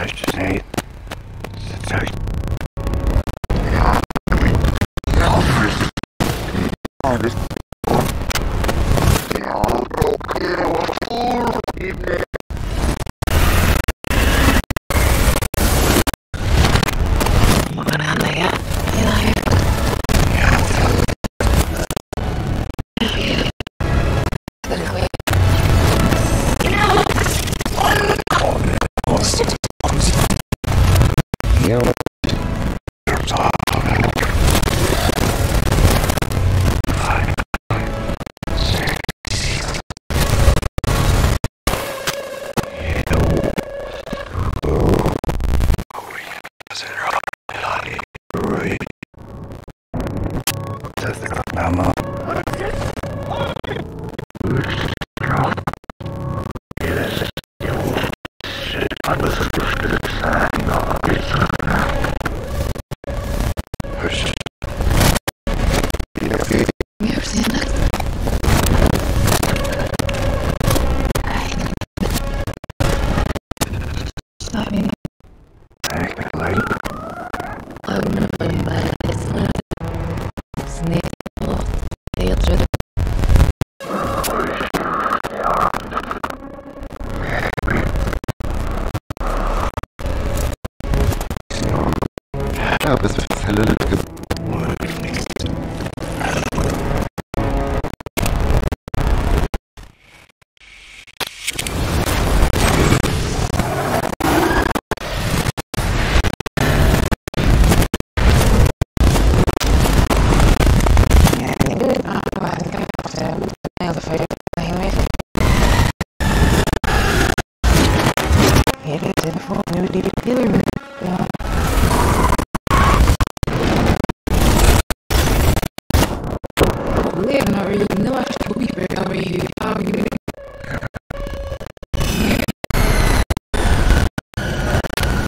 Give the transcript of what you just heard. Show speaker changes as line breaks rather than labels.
assassinate
Even
Zet uit. Mama. Hörs.
Ja, bis wir das helle Licht
the fire playing with. It is in full nudity pillar. Yeah. Leonard, you know I should be very you.